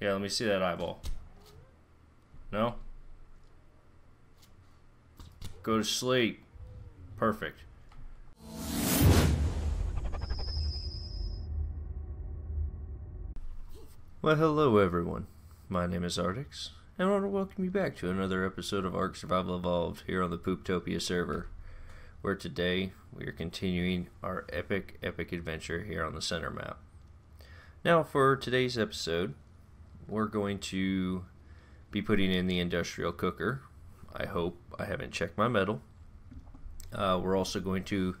Yeah, let me see that eyeball. No? Go to sleep. Perfect. Well, hello everyone. My name is Arcteks, and I want to welcome you back to another episode of Ark Survival Evolved here on the Pooptopia server, where today we are continuing our epic, epic adventure here on the center map. Now, for today's episode, we're going to be putting in the industrial cooker. I hope I haven't checked my metal. Uh, we're also going to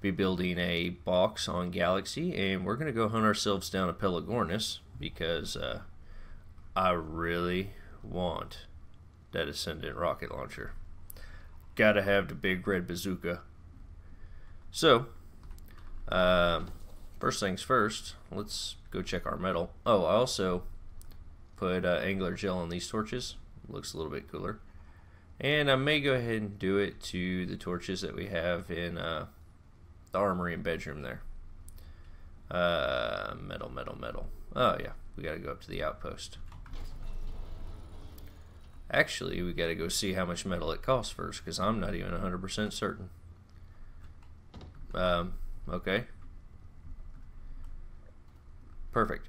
be building a box on Galaxy, and we're going to go hunt ourselves down a Pelagornis because uh, I really want that Ascendant rocket launcher. Gotta have the big red bazooka. So, um, first things first, let's go check our metal. Oh, I also put uh, angler gel on these torches. Looks a little bit cooler. And I may go ahead and do it to the torches that we have in uh, the armory and bedroom there. Uh, metal, metal, metal. Oh yeah, we gotta go up to the outpost. Actually, we gotta go see how much metal it costs first, because I'm not even 100% certain. Um, okay. Perfect.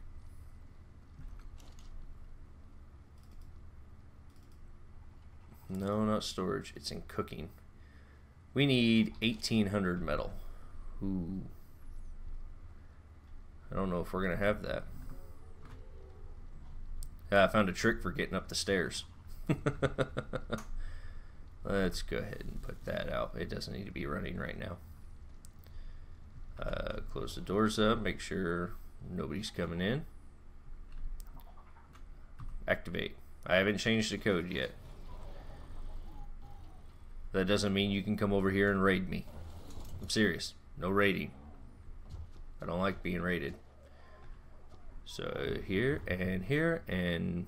No, not storage. It's in cooking. We need 1800 metal. Ooh. I don't know if we're going to have that. I found a trick for getting up the stairs. Let's go ahead and put that out. It doesn't need to be running right now. Uh, close the doors up. Make sure nobody's coming in. Activate. I haven't changed the code yet. That doesn't mean you can come over here and raid me. I'm serious. No raiding. I don't like being raided. So here and here and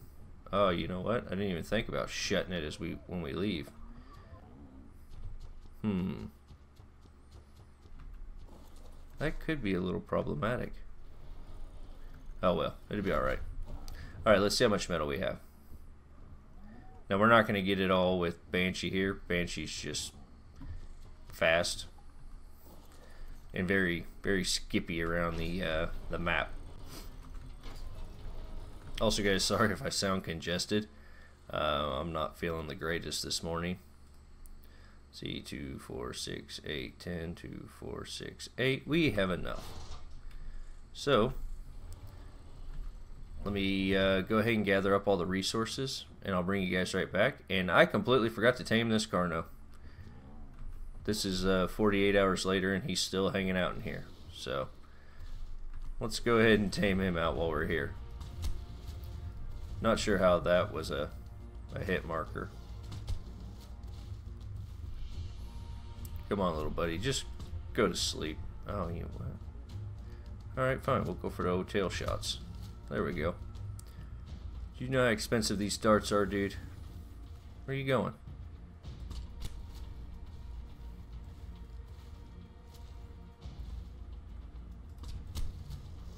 oh, you know what? I didn't even think about shutting it as we when we leave. Hmm. That could be a little problematic. Oh well, it'll be alright. Alright, let's see how much metal we have. Now we're not going to get it all with Banshee here. Banshee's just fast and very very skippy around the uh, the map. Also, guys, sorry if I sound congested. Uh, I'm not feeling the greatest this morning. See, 2, 4, 6, 8, 10, 2, 4, 6, 8. We have enough. So, let me uh, go ahead and gather up all the resources, and I'll bring you guys right back. And I completely forgot to tame this Carno. This is uh, 48 hours later, and he's still hanging out in here. So, let's go ahead and tame him out while we're here. Not sure how that was a, a hit marker. Come on, little buddy. Just go to sleep. Oh, you? Alright, fine. We'll go for the hotel shots. There we go. Do you know how expensive these darts are, dude? Where are you going?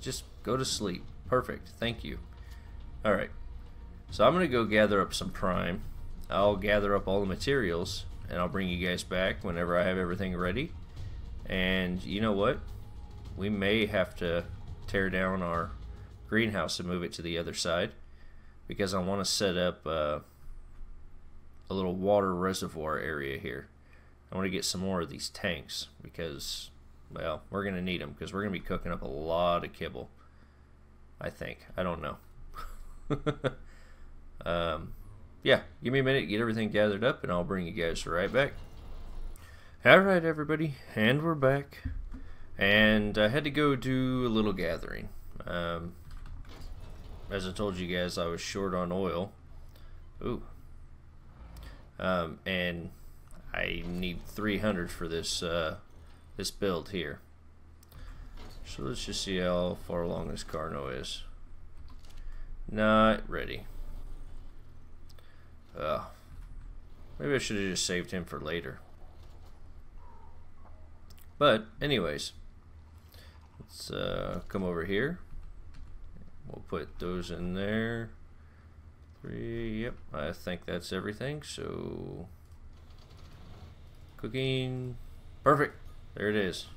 Just go to sleep. Perfect. Thank you. Alright. So I'm going to go gather up some prime. I'll gather up all the materials and I'll bring you guys back whenever I have everything ready. And you know what? We may have to tear down our greenhouse and move it to the other side because I want to set up uh, a little water reservoir area here. I want to get some more of these tanks because, well, we're going to need them because we're going to be cooking up a lot of kibble. I think. I don't know. um, yeah, give me a minute, get everything gathered up, and I'll bring you guys right back. Alright, everybody, and we're back. And I had to go do a little gathering. Um, as I told you guys, I was short on oil. Ooh. Um, and I need 300 for this uh, this build here. So let's just see how far along this Carno is. Not ready. Uh, maybe I should have just saved him for later. But, anyways, let's uh, come over here. We'll put those in there. Three, yep, I think that's everything. So, cooking, perfect. There it is.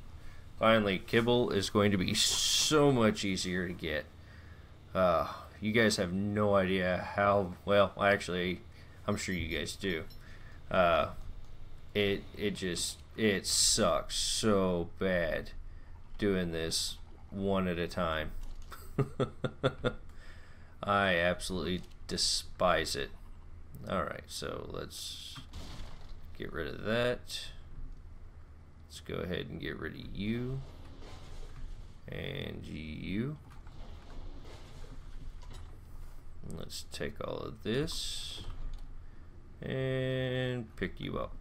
Finally, kibble is going to be so much easier to get. Uh, you guys have no idea how well. Actually, I'm sure you guys do. Uh, it it just it sucks so bad doing this one at a time. I absolutely despise it. Alright, so let's get rid of that. Let's go ahead and get rid of you. And you. Let's take all of this and pick you up.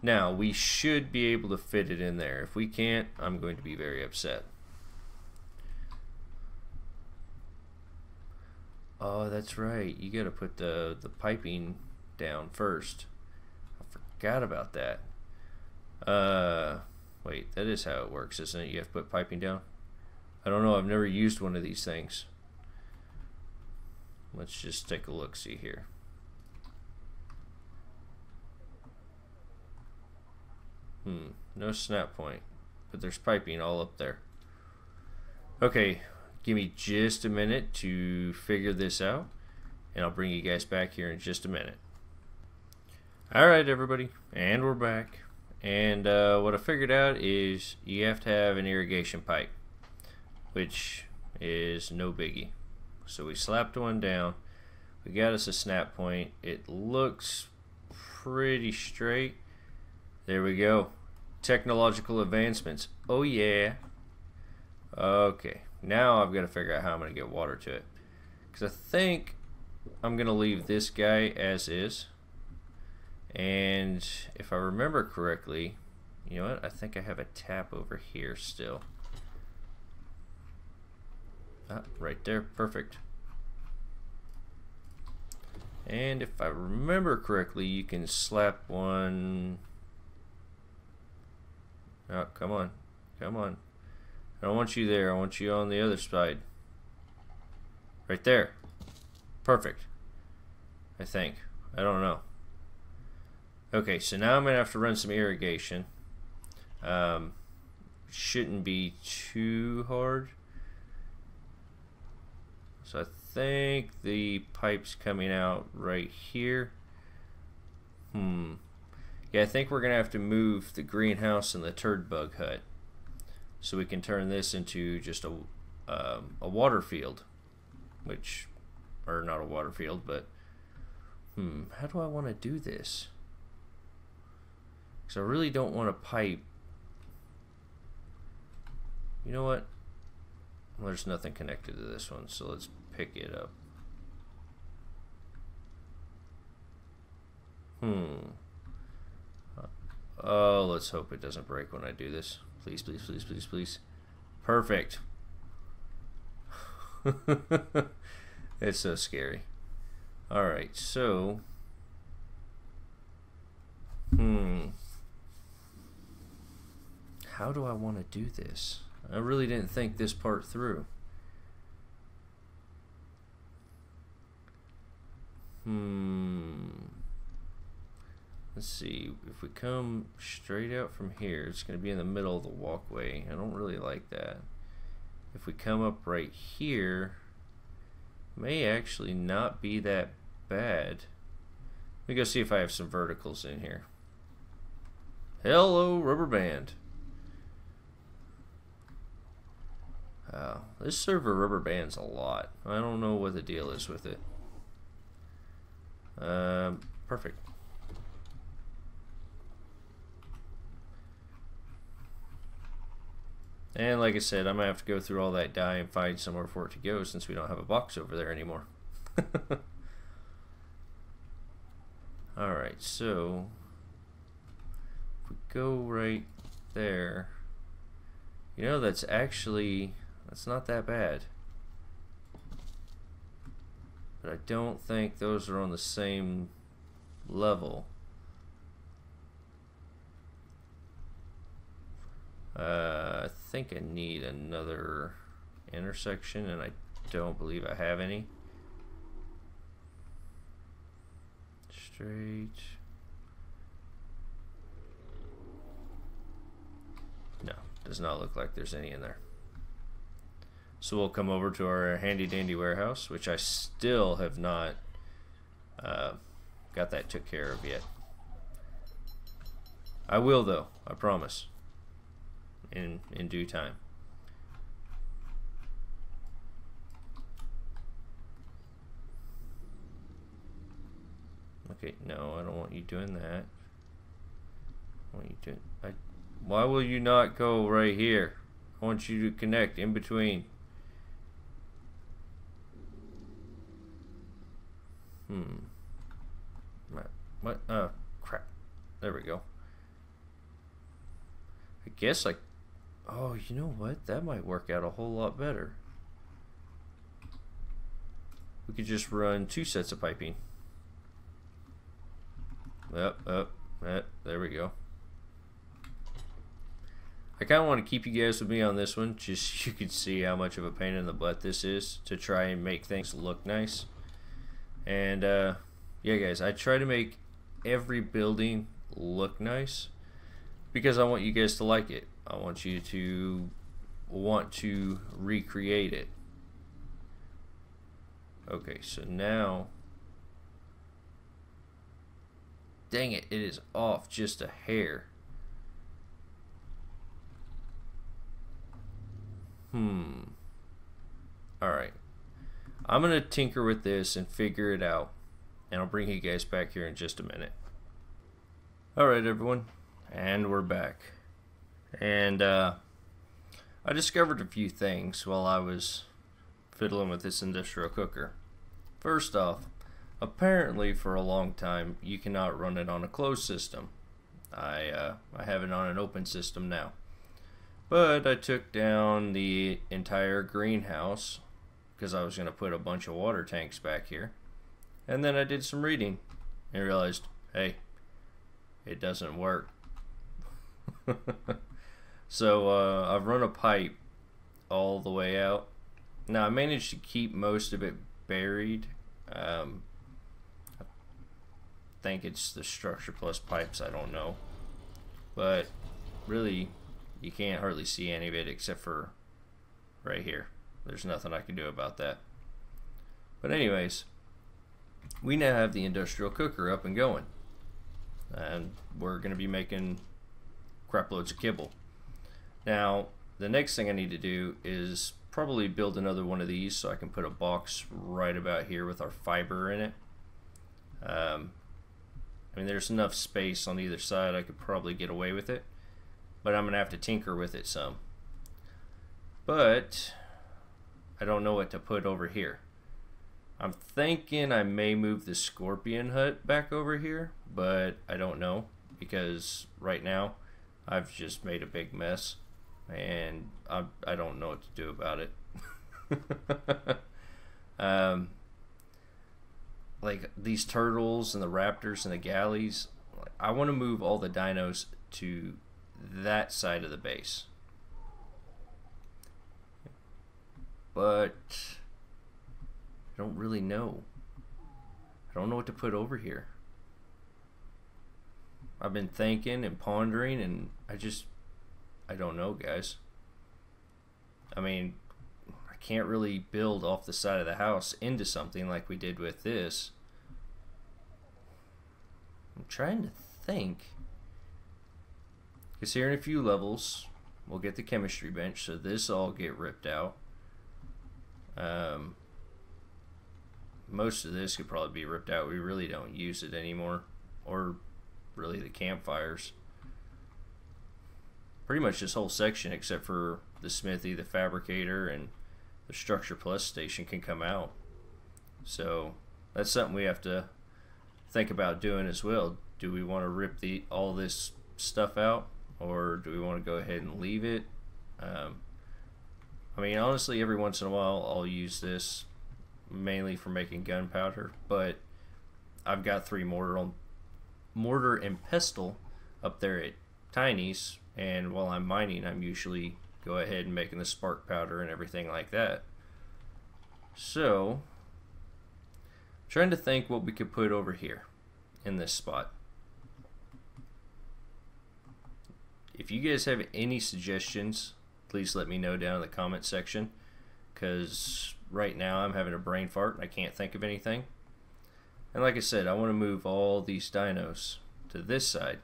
Now, we should be able to fit it in there. If we can't, I'm going to be very upset. Oh, that's right. You got to put the, the piping down first. I forgot about that. Uh, wait, that is how it works, isn't it? You have to put piping down? I don't know. I've never used one of these things. Let's just take a look see here. Hmm, no snap point, but there's piping all up there. Okay, give me just a minute to figure this out, and I'll bring you guys back here in just a minute. Alright everybody, and we're back. And uh, what I figured out is you have to have an irrigation pipe, which is no biggie. So we slapped one down. We got us a snap point. It looks pretty straight. There we go. Technological advancements. Oh yeah. Okay. Now I've got to figure out how I'm going to get water to it. Because I think I'm going to leave this guy as is. And if I remember correctly, you know what? I think I have a tap over here still. Ah, right there, perfect. And if I remember correctly, you can slap one... Oh, come on. Come on. I don't want you there. I want you on the other side. Right there. Perfect. I think. I don't know. Okay, so now I'm going to have to run some irrigation. Um, shouldn't be too hard. So I think the pipe's coming out right here. Hmm. Yeah, I think we're going to have to move the greenhouse and the turd bug hut. So we can turn this into just a, um, a water field. Which, or not a water field, but... Hmm, how do I want to do this? Because I really don't want to pipe. You know what? Well, there's nothing connected to this one, so let's pick it up. Hmm. Oh, let's hope it doesn't break when I do this. Please, please, please, please, please. Perfect. it's so scary. Alright, so... Hmm. How do I want to do this? I really didn't think this part through. Hmm. Let's see. If we come straight out from here, it's going to be in the middle of the walkway. I don't really like that. If we come up right here, may actually not be that bad. Let me go see if I have some verticals in here. Hello, rubber band. Uh, this server rubber bands a lot. I don't know what the deal is with it. Um, perfect. And like I said, I'm going to have to go through all that dye and find somewhere for it to go since we don't have a box over there anymore. Alright, so if we go right there, you know that's actually that's not that bad. But I don't think those are on the same level. Uh, I think I need another intersection, and I don't believe I have any. Straight. No, does not look like there's any in there. So we'll come over to our handy dandy warehouse, which I still have not uh, got that took care of yet. I will though, I promise. In in due time. Okay, no, I don't want you doing that. I want you doing I why will you not go right here? I want you to connect in between. Hmm. What? Oh, crap. There we go. I guess I... Oh, you know what? That might work out a whole lot better. We could just run two sets of piping. Up, up, up. There we go. I kind of want to keep you guys with me on this one, just you can see how much of a pain in the butt this is to try and make things look nice. And uh, yeah, guys, I try to make every building look nice because I want you guys to like it. I want you to want to recreate it. Okay, so now dang it, it is off just a hair. Hmm. Alright. I'm going to tinker with this and figure it out. And I'll bring you guys back here in just a minute. Alright everyone. And we're back. And uh, I discovered a few things while I was fiddling with this industrial cooker. First off, apparently for a long time you cannot run it on a closed system. I, uh, I have it on an open system now. But I took down the entire greenhouse because I was going to put a bunch of water tanks back here. And then I did some reading and realized, hey, it doesn't work. so uh, I've run a pipe all the way out. Now I managed to keep most of it buried. Um, I think it's the structure plus pipes, I don't know. But really, you can't hardly see any of it except for right here. There's nothing I can do about that. But anyways, we now have the industrial cooker up and going. And we're going to be making crap loads of kibble. Now, the next thing I need to do is probably build another one of these so I can put a box right about here with our fiber in it. Um, I mean, there's enough space on either side I could probably get away with it but I'm gonna have to tinker with it some. But I don't know what to put over here. I'm thinking I may move the scorpion hut back over here, but I don't know because right now I've just made a big mess and I, I don't know what to do about it. um, like these turtles and the raptors and the galleys, I want to move all the dinos to that side of the base. But I don't really know. I don't know what to put over here. I've been thinking and pondering and I just I don't know, guys. I mean, I can't really build off the side of the house into something like we did with this. I'm trying to think. Because here in a few levels, we'll get the chemistry bench, so this all get ripped out. Um, most of this could probably be ripped out. We really don't use it anymore, or really the campfires. Pretty much this whole section, except for the smithy, the fabricator, and the structure plus station can come out. So that's something we have to think about doing as well. Do we want to rip the all this stuff out or do we want to go ahead and leave it? Um, I mean, honestly, every once in a while I'll use this mainly for making gunpowder, but I've got three mortar on, mortar and pestle up there at Tiny's, and while I'm mining, I'm usually go ahead and making the spark powder and everything like that. So, trying to think what we could put over here in this spot. If you guys have any suggestions, please let me know down in the comment section because right now I'm having a brain fart and I can't think of anything. And like I said, I want to move all these dinos to this side.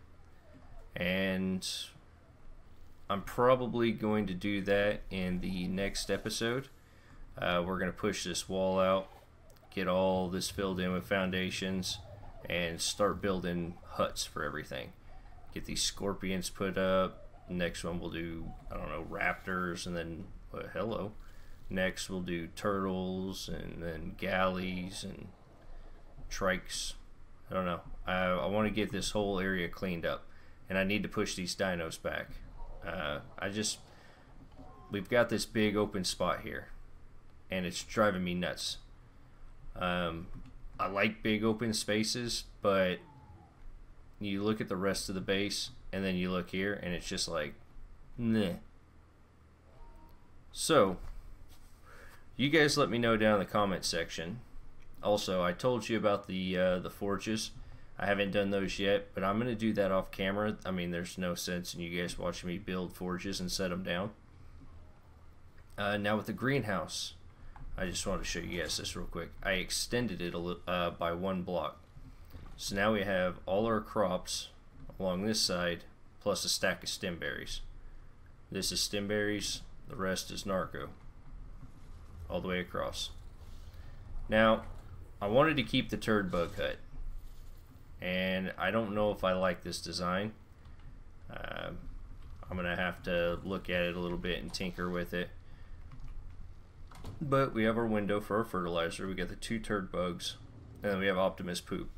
And I'm probably going to do that in the next episode. Uh, we're going to push this wall out, get all this filled in with foundations, and start building huts for everything. Get these scorpions put up. Next one we'll do, I don't know, raptors, and then, well, hello. Next we'll do turtles, and then galleys, and trikes. I don't know. I, I want to get this whole area cleaned up, and I need to push these dinos back. Uh, I just, we've got this big open spot here, and it's driving me nuts. Um, I like big open spaces, but you look at the rest of the base, and then you look here, and it's just like, meh. So, you guys let me know down in the comment section. Also, I told you about the uh, the forges. I haven't done those yet, but I'm going to do that off camera. I mean, there's no sense in you guys watching me build forges and set them down. Uh, now with the greenhouse, I just want to show you guys this real quick. I extended it a little, uh, by one block. So now we have all our crops along this side, plus a stack of stem berries. This is stem berries, the rest is narco. All the way across. Now, I wanted to keep the turd bug hut and I don't know if I like this design. Uh, I'm gonna have to look at it a little bit and tinker with it. But we have our window for our fertilizer. We got the two turd bugs, and then we have Optimus poop,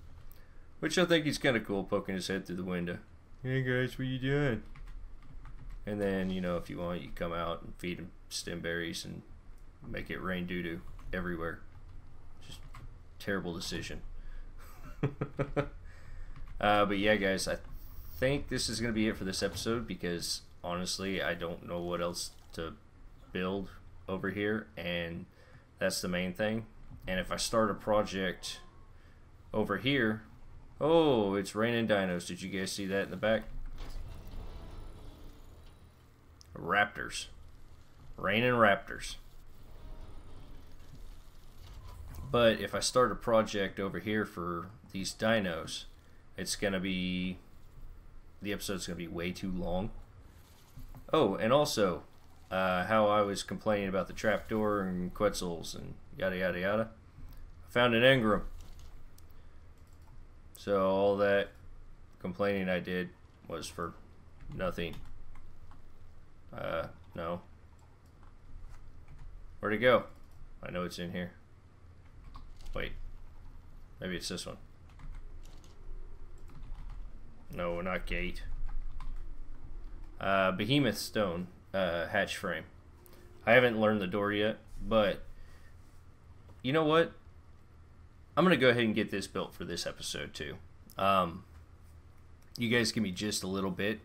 which I think he's kind of cool, poking his head through the window. Hey guys, what you doing? And then you know if you want, you come out and feed him stem berries and make it rain doo doo everywhere. Terrible decision. Uh, but yeah, guys, I think this is going to be it for this episode because honestly, I don't know what else to build over here, and that's the main thing. And if I start a project over here, oh, it's raining dinos. Did you guys see that in the back? Raptors. Raining raptors. But if I start a project over here for these dinos, it's gonna be the episode's gonna be way too long. Oh, and also, uh, how I was complaining about the trapdoor and Quetzals and yada yada yada. I found an engram. So all that complaining I did was for nothing. Uh, no. Where'd it go? I know it's in here. Wait. Maybe it's this one. No, not gate. Uh, Behemoth stone uh, hatch frame. I haven't learned the door yet, but you know what? I'm gonna go ahead and get this built for this episode too. Um, you guys give me just a little bit.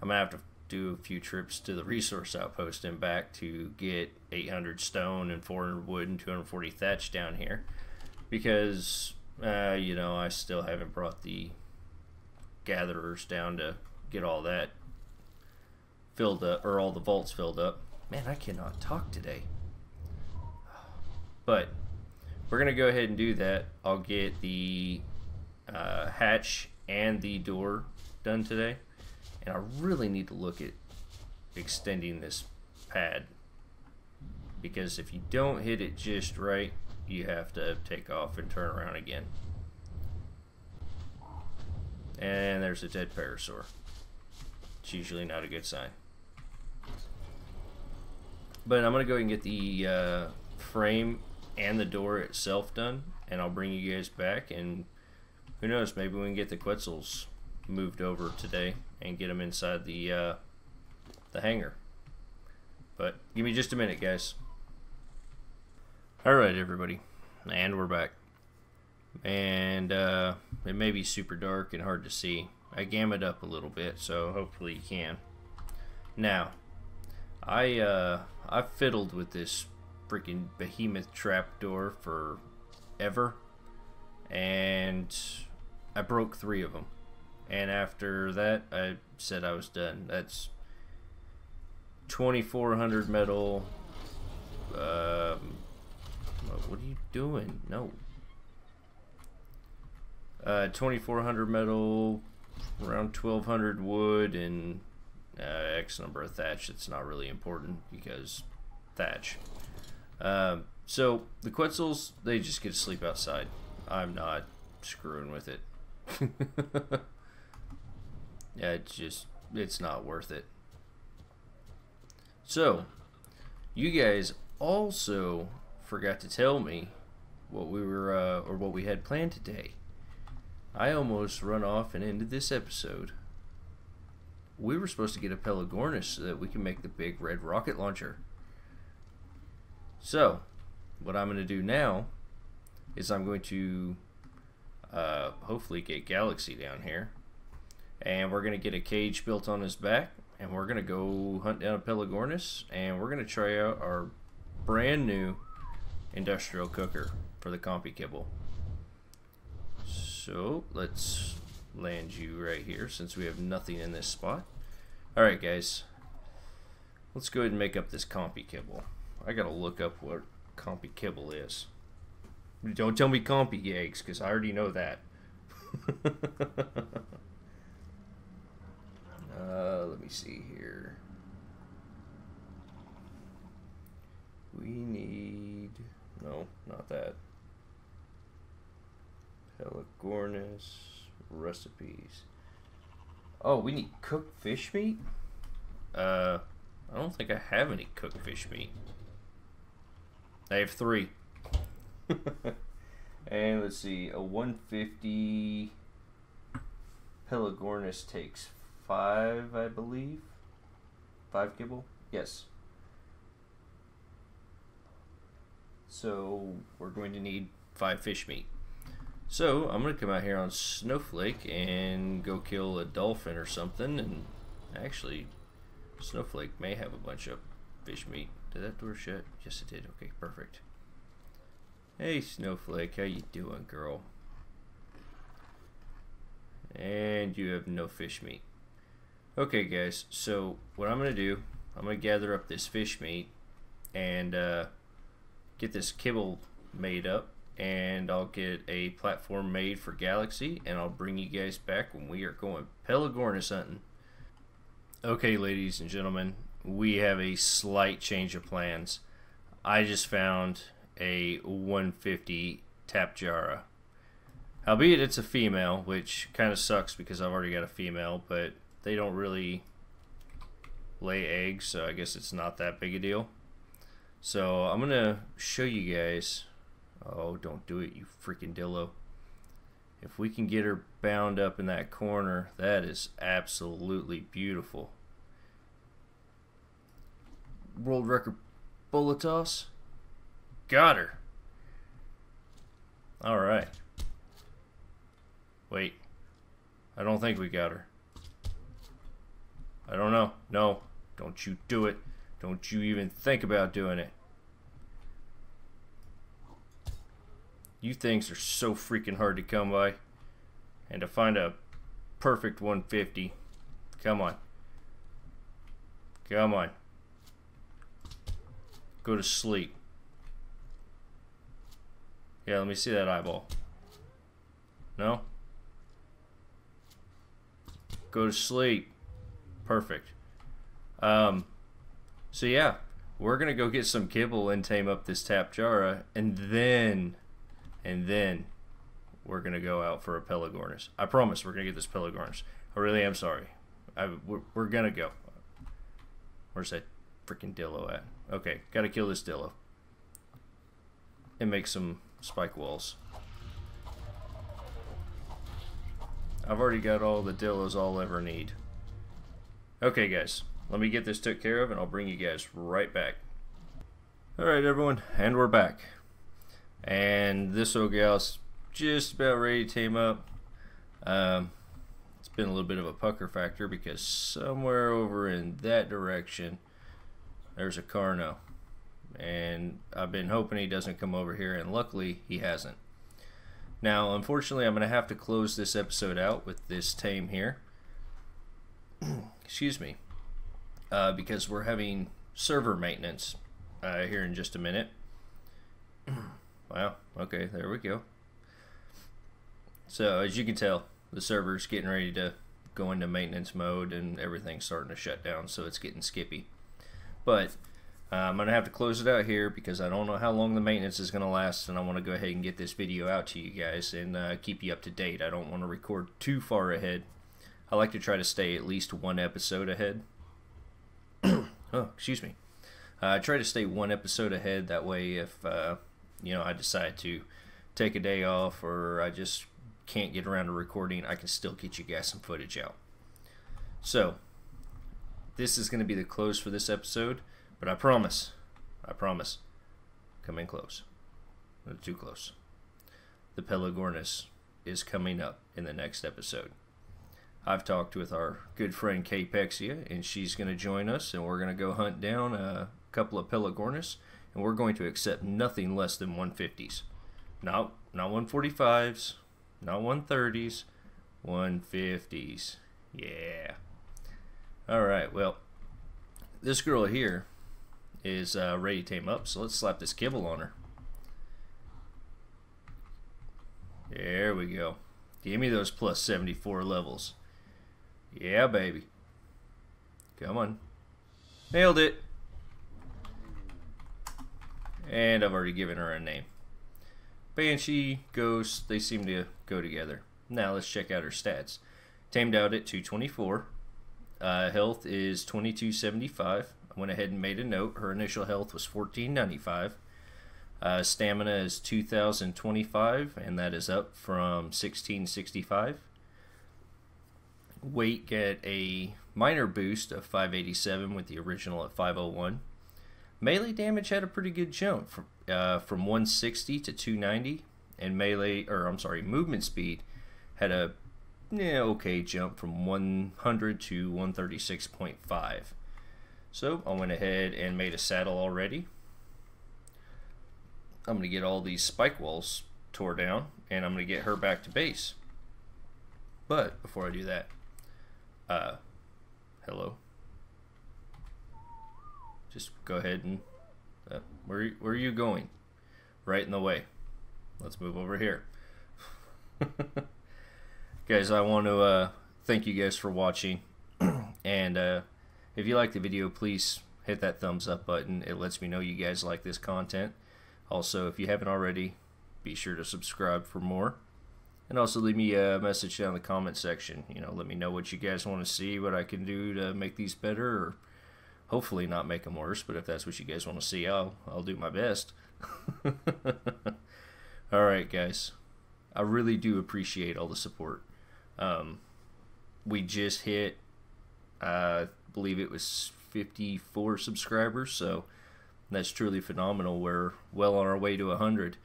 I'm gonna have to do a few trips to the resource outpost and back to get 800 stone and 400 wood and 240 thatch down here because uh, you know I still haven't brought the gatherers down to get all that filled up, or all the vaults filled up. Man, I cannot talk today. But we're to go ahead and do that. I'll get the uh, hatch and the door done today. And I really need to look at extending this pad. Because if you don't hit it just right, you have to take off and turn around again. And there's a dead parasaur. It's usually not a good sign. But I'm going to go and get the uh, frame and the door itself done. And I'll bring you guys back. And who knows, maybe we can get the Quetzals moved over today and get them inside the, uh, the hangar. But give me just a minute, guys. Alright, everybody. And we're back and uh, it may be super dark and hard to see. I gammed up a little bit, so hopefully you can. Now, I uh I fiddled with this freaking behemoth trapdoor for ever and I broke 3 of them. And after that I said I was done. That's 2400 metal um what are you doing? No. Uh 2400 metal around 1200 wood and uh, X number of thatch. It's not really important because thatch. Um, so the Quetzals, they just get to sleep outside. I'm not screwing with it. yeah, it's just, it's not worth it. So, you guys also forgot to tell me what we were, uh, or what we had planned today. I almost run off and ended this episode we were supposed to get a Pelagornis so that we can make the big red rocket launcher. So, what I'm going to do now is I'm going to uh, hopefully get Galaxy down here. And we're going to get a cage built on his back. And we're going to go hunt down a Pelagornis. And we're going to try out our brand new industrial cooker for the Compy Kibble. So, let's land you right here since we have nothing in this spot. Alright guys, let's go ahead and make up this compy kibble. I gotta look up what compy kibble is. Don't tell me compy eggs, because I already know that. uh, let me see here. We need... No, not that. Pelagornis recipes. Oh, we need cooked fish meat? Uh, I don't think I have any cooked fish meat. I have three. and let's see, a 150 Pelagornis takes five, I believe. Five kibble? Yes. So we're going to need five fish meat. So I'm gonna come out here on Snowflake and go kill a dolphin or something and actually Snowflake may have a bunch of fish meat. Did that door shut? Yes it did. Okay, perfect. Hey Snowflake, how you doing girl? And you have no fish meat. Okay guys, so what I'm gonna do, I'm gonna gather up this fish meat and uh, get this kibble made up and I'll get a platform made for Galaxy and I'll bring you guys back when we are going Pelagornis hunting. Okay, ladies and gentlemen, we have a slight change of plans. I just found a 150 Tapejara. Albeit it's a female, which kind of sucks because I've already got a female, but they don't really lay eggs, so I guess it's not that big a deal. So I'm to show you guys Oh, don't do it, you freaking dillo. If we can get her bound up in that corner, that is absolutely beautiful. World record bullet toss. Got her. Alright. Wait. I don't think we got her. I don't know. No. Don't you do it. Don't you even think about doing it. You things are so freaking hard to come by. And to find a perfect 150. Come on. Come on. Go to sleep. Yeah, let me see that eyeball. No? Go to sleep. Perfect. Um, so yeah, we're to go get some kibble and tame up this Tapejara, and then and then we're gonna go out for a Pelagornis. I promise we're gonna get this Pelagornis. I really am sorry. I, we're, we're gonna go. Where's that freaking Dillo at? Okay, gotta kill this Dillo. And make some spike walls. I've already got all the Dillos I'll ever need. Okay guys, let me get this took care of and I'll bring you guys right back. Alright everyone, and we're back. And this old gal's just about ready to tame up. Um, it's been a little bit of a pucker factor because somewhere over in that direction there's a Carno. And I've been hoping he doesn't come over here, and luckily he hasn't. Now, unfortunately, I'm going to have to close this episode out with this tame here. Excuse me. Uh, because we're having server maintenance uh, here in just a minute. wow, okay, there we go. So, as you can tell, the server's getting ready to go into maintenance mode and everything's starting to shut down, so it's getting skippy. But uh, I'm going to have to close it out here because I don't know how long the maintenance is going to last, and I want to go ahead and get this video out to you guys and uh, keep you up to date. I don't want to record too far ahead. I like to try to stay at least one episode ahead. oh, excuse me. Uh, I try to stay one episode ahead. That way, if uh, you know I decide to take a day off or I just can't get around to recording, I can still get you guys some footage out. So, this is going to be the close for this episode, but I promise, I promise, come in close. Not too close. The Pelagornis is coming up in the next episode. I've talked with our good friend KayPexia, and she's going to join us, and we're going to go hunt down a couple of Pelagornis, and we're going to accept nothing less than 150s. Not, not 145s, not 130s, 150s. Yeah. All right, well, this girl here is uh, ready to tame up, so let's slap this kibble on her. There we go. Give me those plus 74 levels. Yeah, baby. Come on. Nailed it. And I've already given her a name. Banshee, Ghost, they seem to go together. Now let's check out her stats. Tamed out at 224. Uh, health is 2275. I went ahead and made a note. Her initial health was 1495. Uh, stamina is 2025, and that is up from 1665. Weight get a minor boost of 587 with the original at 501. Melee damage had a pretty good jump from uh, from 160 to 290, and melee or I'm sorry, movement speed had a yeah, okay jump from 100 to 136.5. So I went ahead and made a saddle already. I'm going to get all these spike walls tore down, and I'm going to get her back to base. But before I do that, uh, hello. Just go ahead and uh, where where are you going? Right in the way. Let's move over here. guys, I want to uh, thank you guys for watching, and uh, if you like the video, please hit that thumbs up button. It lets me know you guys like this content. Also, if you haven't already, be sure to subscribe for more. And also leave me a message down in the comment section. You know, let me know what you guys want to see, what I can do to make these better, or hopefully not make them worse. But if that's what you guys want to see, I'll I'll do my best. all right, guys. I really do appreciate all the support. Um, we just hit, I believe it was 54 subscribers, so that's truly phenomenal. We're well on our way to 100.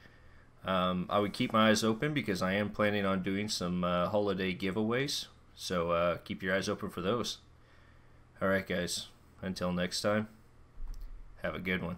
Um, I would keep my eyes open because I am planning on doing some uh, holiday giveaways. So uh, keep your eyes open for those. All right, guys. Until next time, have a good one.